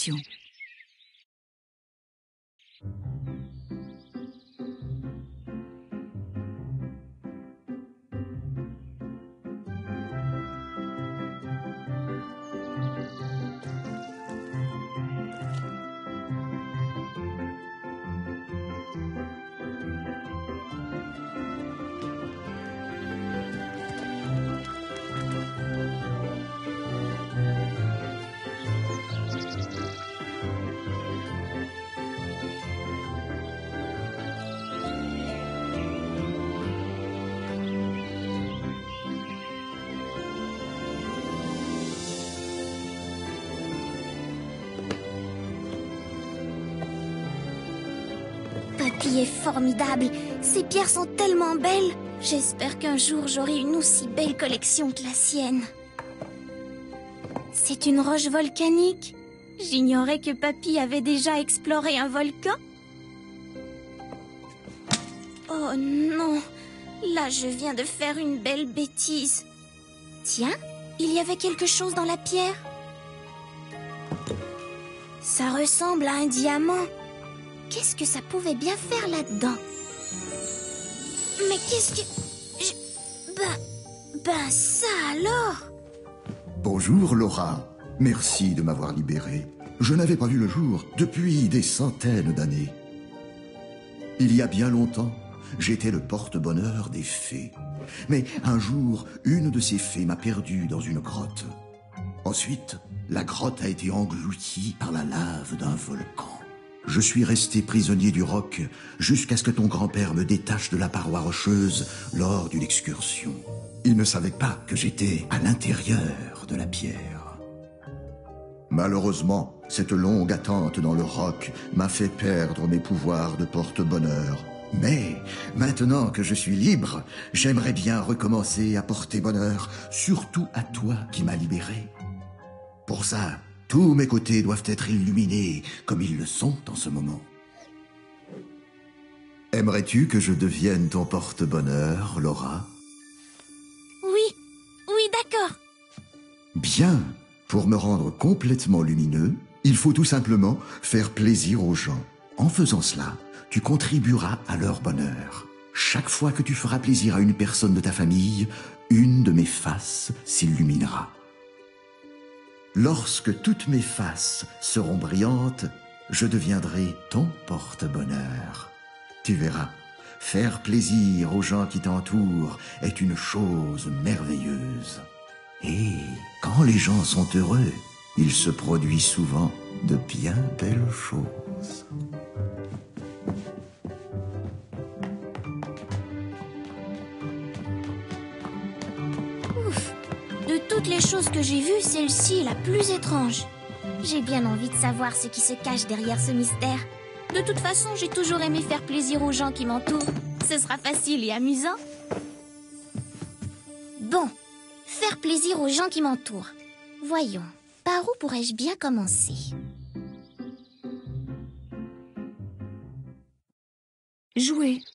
collection. Est formidable. Ces pierres sont tellement belles. J'espère qu'un jour j'aurai une aussi belle collection que la sienne. C'est une roche volcanique. J'ignorais que Papy avait déjà exploré un volcan. Oh non, là je viens de faire une belle bêtise. Tiens, il y avait quelque chose dans la pierre. Ça ressemble à un diamant. Qu'est-ce que ça pouvait bien faire là-dedans Mais qu'est-ce que... Je... Ben... Ben ça alors Bonjour Laura. Merci de m'avoir libéré. Je n'avais pas vu le jour depuis des centaines d'années. Il y a bien longtemps, j'étais le porte-bonheur des fées. Mais un jour, une de ces fées m'a perdu dans une grotte. Ensuite, la grotte a été engloutie par la lave d'un volcan. Je suis resté prisonnier du roc jusqu'à ce que ton grand-père me détache de la paroi rocheuse lors d'une excursion. Il ne savait pas que j'étais à l'intérieur de la pierre. Malheureusement, cette longue attente dans le roc m'a fait perdre mes pouvoirs de porte-bonheur. Mais maintenant que je suis libre, j'aimerais bien recommencer à porter bonheur, surtout à toi qui m'as libéré. Pour ça, tous mes côtés doivent être illuminés comme ils le sont en ce moment. Aimerais-tu que je devienne ton porte-bonheur, Laura? Oui, oui d'accord. Bien. Pour me rendre complètement lumineux, il faut tout simplement faire plaisir aux gens. En faisant cela, tu contribueras à leur bonheur. Chaque fois que tu feras plaisir à une personne de ta famille, une de mes faces s'illuminera. Lorsque toutes mes faces seront brillantes, je deviendrai ton porte-bonheur. Tu verras, faire plaisir aux gens qui t'entourent est une chose merveilleuse. Et quand les gens sont heureux, il se produit souvent de bien belles choses. Toutes les choses que j'ai vues, celle-ci est la plus étrange. J'ai bien envie de savoir ce qui se cache derrière ce mystère. De toute façon, j'ai toujours aimé faire plaisir aux gens qui m'entourent. Ce sera facile et amusant. Bon, faire plaisir aux gens qui m'entourent. Voyons, par où pourrais-je bien commencer? Jouer.